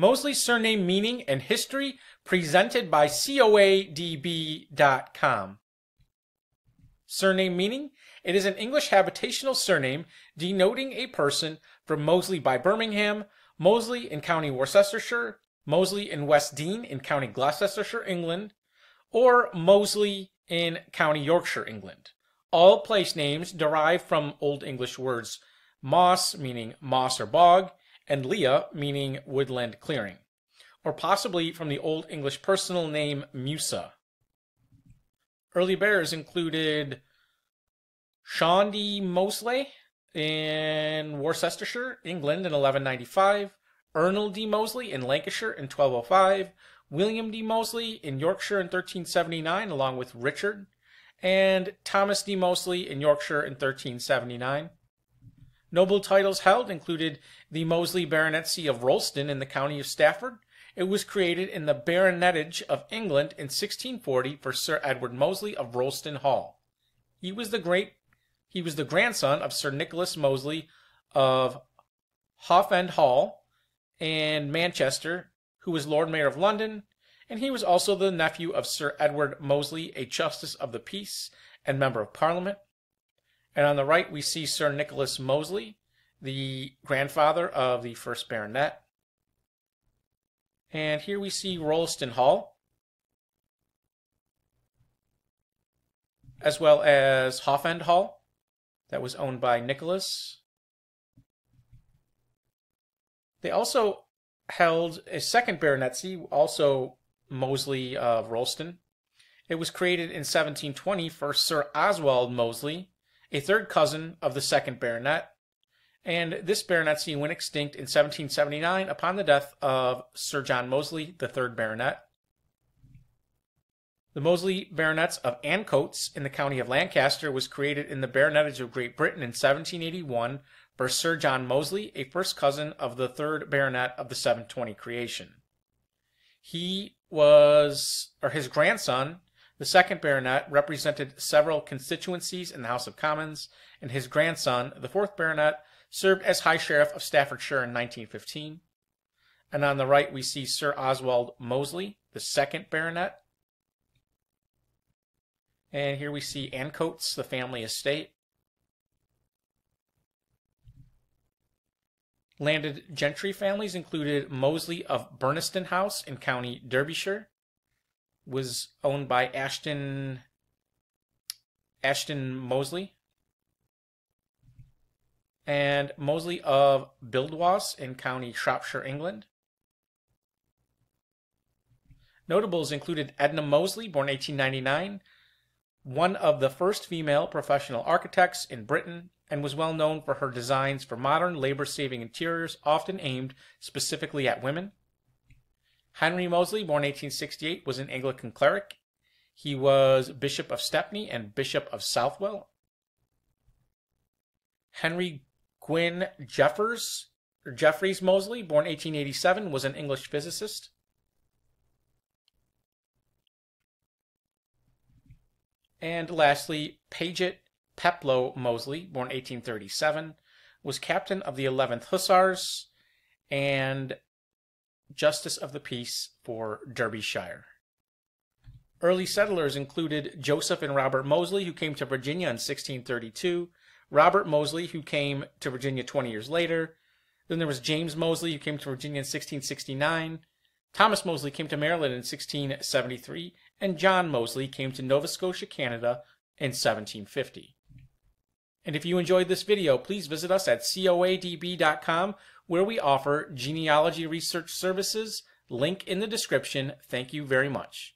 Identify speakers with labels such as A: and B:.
A: Mosley's surname meaning and history presented by COADB.com. Surname meaning it is an English habitational surname denoting a person from Moseley by Birmingham, Moseley in County Worcestershire, Moseley in West Dean in County Gloucestershire, England, or Moseley in County Yorkshire, England. All place names derive from Old English words moss, meaning moss or bog, and lea, meaning woodland clearing, or possibly from the Old English personal name Musa. Early bearers included Sean de Mosley in Worcestershire, England in 1195, Ernle de Mosley in Lancashire in 1205, William de Mosley in Yorkshire in 1379, along with Richard, and Thomas de Mosley in Yorkshire in 1379. Noble titles held included the Mosley Baronetcy of Rolleston in the county of Stafford. It was created in the Baronetage of England in 1640 for Sir Edward Mosley of Rolleston Hall. He was the great he was the grandson of Sir Nicholas Mosley of Hough Hall and Manchester, who was Lord Mayor of London, and he was also the nephew of Sir Edward Mosley, a Justice of the Peace and Member of Parliament. And on the right, we see Sir Nicholas Mosley, the grandfather of the first baronet. And here we see Rolleston Hall, as well as Hough Hall, that was owned by Nicholas. They also held a second baronetcy, also Mosley of Rolleston. It was created in 1720 for Sir Oswald Mosley, a third cousin of the second baronet, and this baronetcy went extinct in 1779 upon the death of Sir John Mosley, the third baronet. The Mosley Baronets of Ancoats in the county of Lancaster was created in the Baronetage of Great Britain in 1781 for Sir John Mosley, a first cousin of the third baronet of the 720 creation. He was, or his grandson, the second baronet represented several constituencies in the House of Commons, and his grandson, the fourth baronet, served as High Sheriff of Staffordshire in 1915. And on the right, we see Sir Oswald Mosley, the second baronet. And here we see Ancoats, the family estate. Landed gentry families included Mosley of Burnaston House in County Derbyshire, was owned by Ashton Ashton Mosley and Mosley of Buildwas in County Shropshire, England. Notables included Edna Mosley, born 1899, one of the first female professional architects in Britain, and was well known for her designs for modern labor saving interiors, often aimed specifically at women. Henry Mosley, born 1868, was an Anglican cleric. He was Bishop of Stepney and Bishop of Southwell. Henry Gwyn Jeffers, or Jeffreys Moseley, born 1887, was an English physicist. And lastly, Paget Peploe Mosley, born 1837, was captain of the 11th Hussars and Justice of the Peace for Derbyshire. Early settlers included Joseph and Robert Mosley, who came to Virginia in 1632, Robert Mosley, who came to Virginia 20 years later. Then there was James Mosley, who came to Virginia in 1669. Thomas Mosley came to Maryland in 1673, and John Mosley came to Nova Scotia, Canada in 1750. And if you enjoyed this video, please visit us at coadb.com where we offer genealogy research services. Link in the description. Thank you very much.